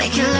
Make it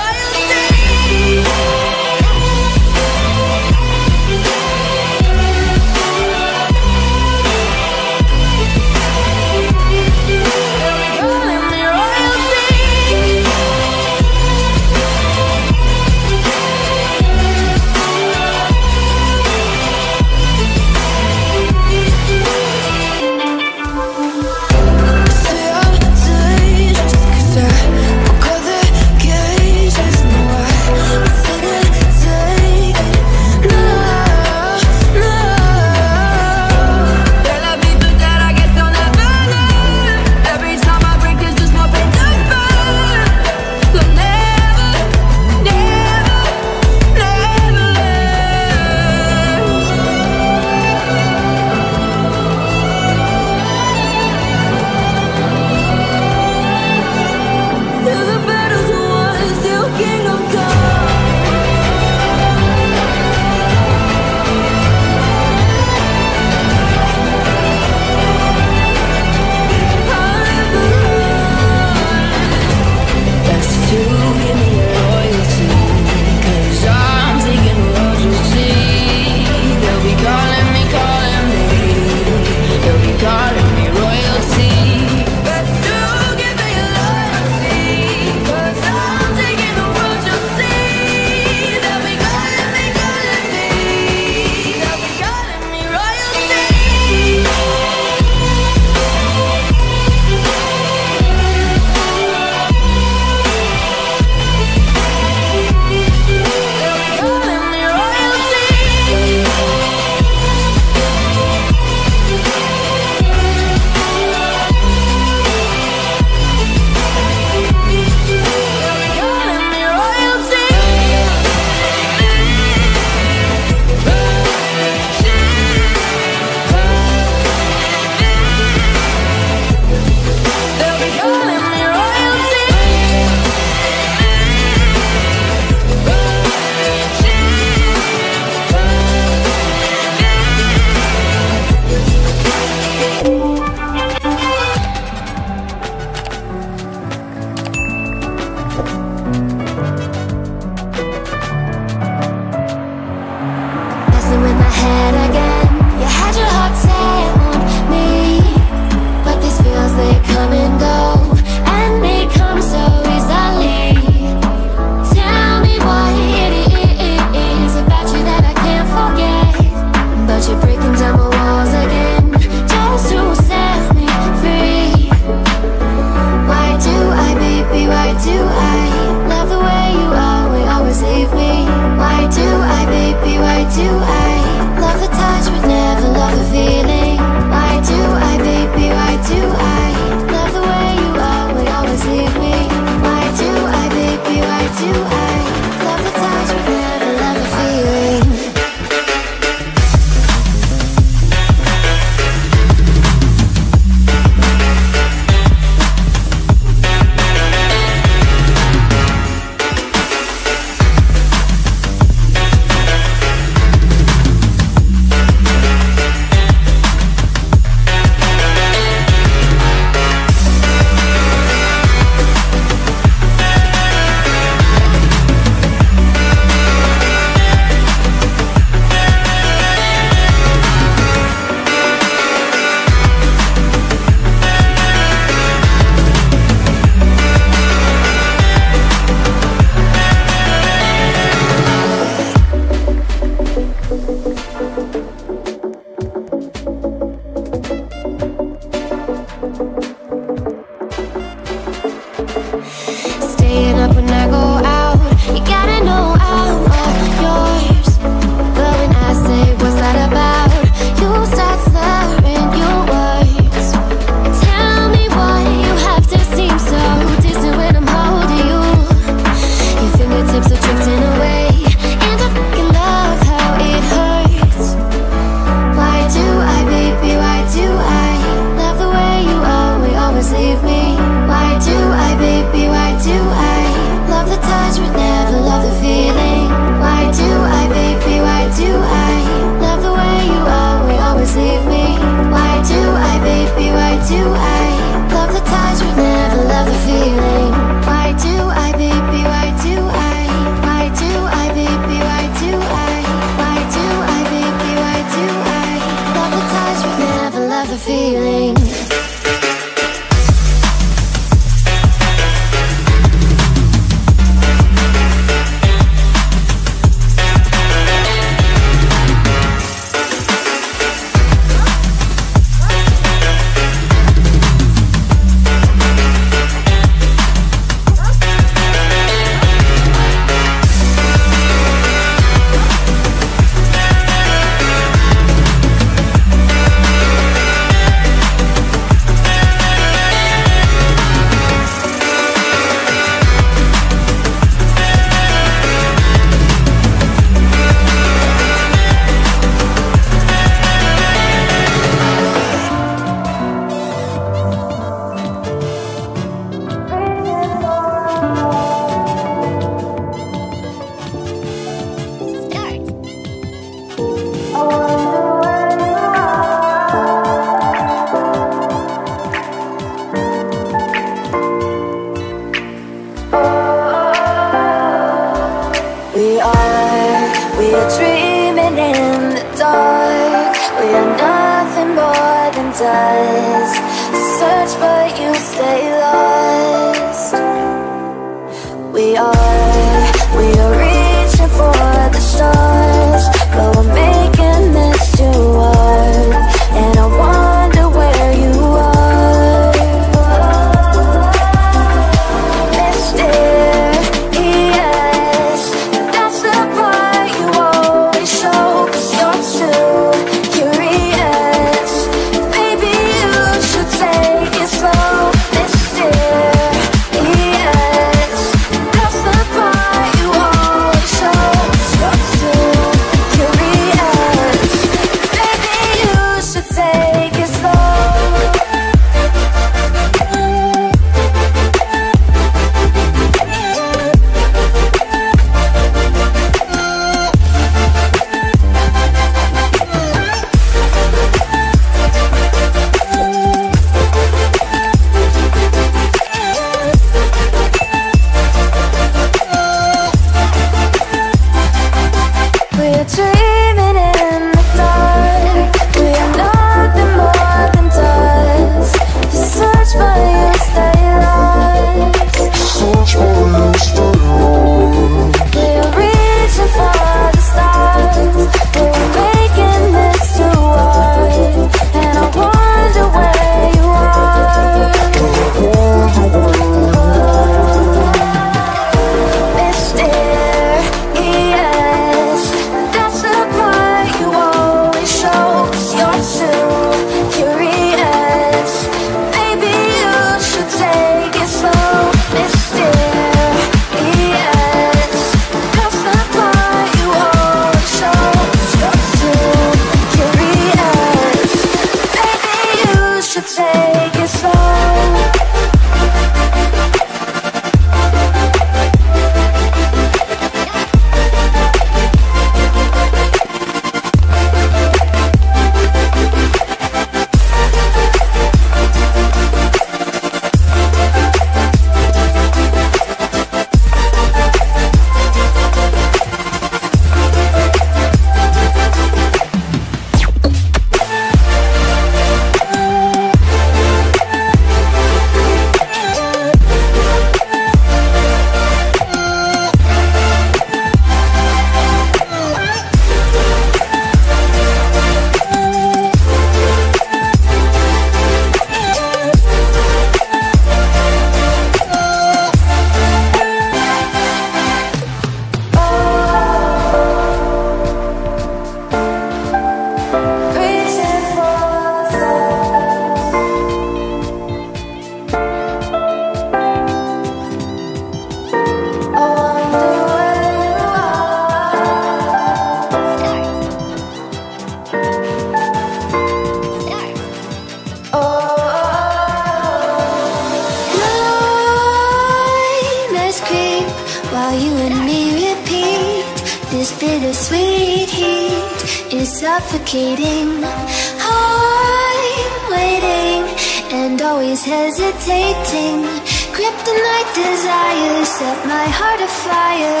Kryptonite desires set my heart afire.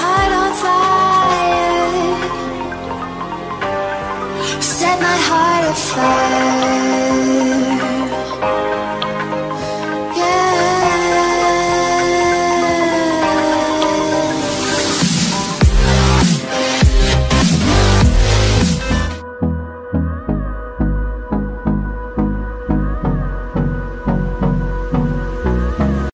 Heart on fire. Set my heart afire.